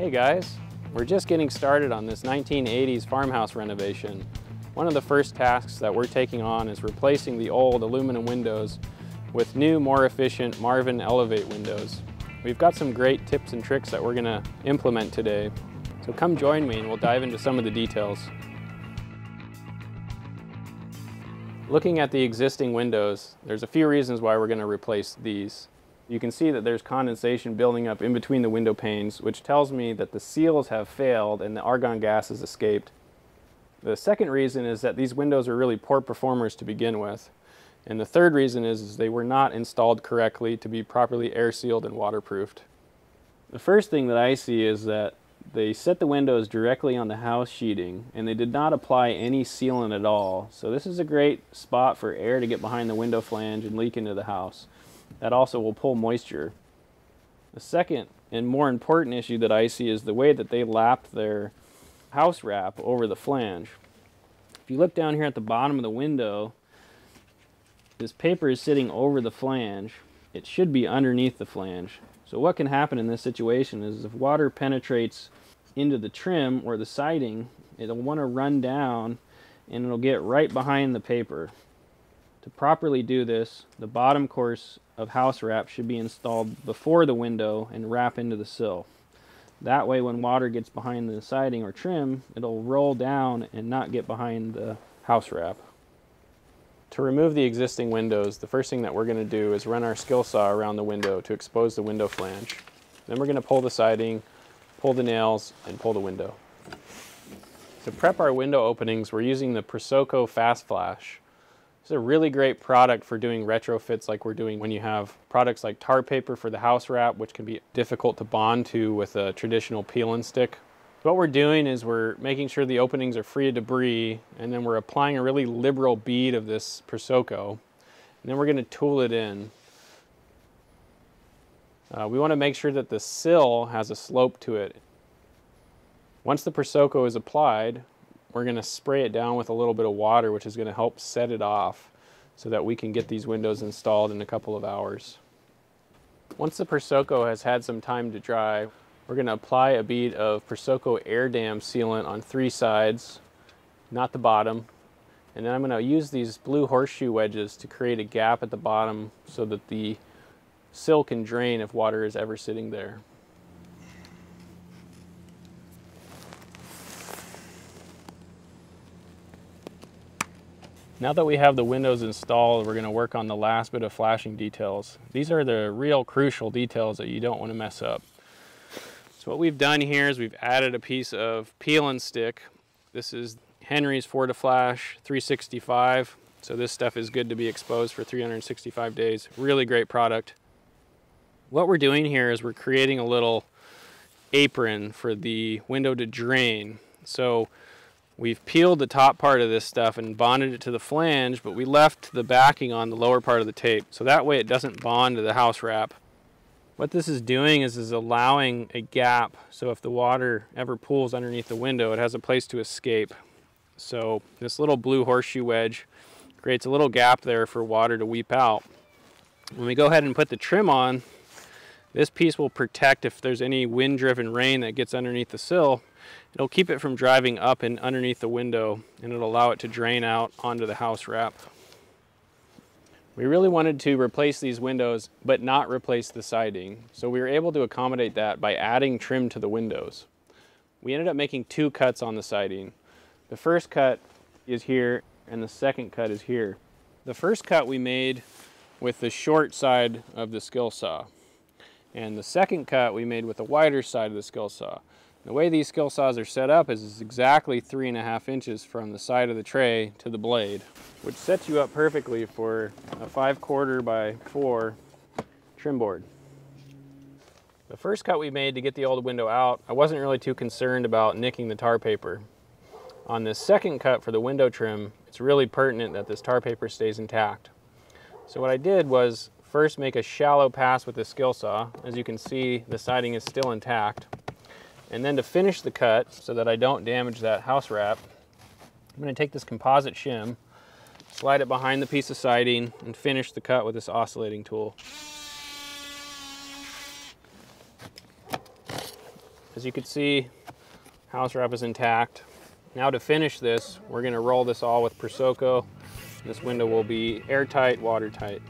Hey guys, we're just getting started on this 1980s farmhouse renovation. One of the first tasks that we're taking on is replacing the old aluminum windows with new, more efficient Marvin Elevate windows. We've got some great tips and tricks that we're gonna implement today. So come join me and we'll dive into some of the details. Looking at the existing windows, there's a few reasons why we're gonna replace these. You can see that there's condensation building up in between the window panes, which tells me that the seals have failed and the argon gas has escaped. The second reason is that these windows are really poor performers to begin with. And the third reason is, is they were not installed correctly to be properly air sealed and waterproofed. The first thing that I see is that they set the windows directly on the house sheeting and they did not apply any sealant at all. So this is a great spot for air to get behind the window flange and leak into the house. That also will pull moisture. The second and more important issue that I see is the way that they lapped their house wrap over the flange. If you look down here at the bottom of the window, this paper is sitting over the flange. It should be underneath the flange. So what can happen in this situation is if water penetrates into the trim or the siding, it'll want to run down and it'll get right behind the paper. To properly do this, the bottom course of house wrap should be installed before the window and wrap into the sill. That way when water gets behind the siding or trim, it'll roll down and not get behind the house wrap. To remove the existing windows, the first thing that we're going to do is run our skill saw around the window to expose the window flange. Then we're going to pull the siding, pull the nails, and pull the window. To prep our window openings, we're using the Prosoco Fast Flash. It's a really great product for doing retrofits like we're doing when you have products like tar paper for the house wrap, which can be difficult to bond to with a traditional peel and stick. What we're doing is we're making sure the openings are free of debris, and then we're applying a really liberal bead of this Prosoco, and then we're going to tool it in. Uh, we want to make sure that the sill has a slope to it. Once the Prosoco is applied, we're going to spray it down with a little bit of water, which is going to help set it off so that we can get these windows installed in a couple of hours. Once the Prosoco has had some time to dry, we're going to apply a bead of Prosoco air dam sealant on three sides, not the bottom. And then I'm going to use these blue horseshoe wedges to create a gap at the bottom so that the sill can drain if water is ever sitting there. Now that we have the windows installed, we're going to work on the last bit of flashing details. These are the real crucial details that you don't want to mess up. So what we've done here is we've added a piece of peel and stick. This is Henry's Fortiflash 365. So this stuff is good to be exposed for 365 days. Really great product. What we're doing here is we're creating a little apron for the window to drain. So We've peeled the top part of this stuff and bonded it to the flange, but we left the backing on the lower part of the tape. So that way it doesn't bond to the house wrap. What this is doing is, is allowing a gap so if the water ever pools underneath the window, it has a place to escape. So this little blue horseshoe wedge creates a little gap there for water to weep out. When we go ahead and put the trim on, this piece will protect if there's any wind-driven rain that gets underneath the sill It'll keep it from driving up and underneath the window and it'll allow it to drain out onto the house wrap. We really wanted to replace these windows but not replace the siding, so we were able to accommodate that by adding trim to the windows. We ended up making two cuts on the siding. The first cut is here and the second cut is here. The first cut we made with the short side of the skill saw and the second cut we made with the wider side of the skill saw. The way these skill saws are set up is exactly three and a half inches from the side of the tray to the blade, which sets you up perfectly for a five quarter by four trim board. The first cut we made to get the old window out, I wasn't really too concerned about nicking the tar paper. On this second cut for the window trim, it's really pertinent that this tar paper stays intact. So what I did was first make a shallow pass with the skill saw. As you can see, the siding is still intact. And then to finish the cut so that I don't damage that house wrap, I'm going to take this composite shim, slide it behind the piece of siding, and finish the cut with this oscillating tool. As you can see, house wrap is intact. Now to finish this, we're gonna roll this all with Prosoco. This window will be airtight, watertight.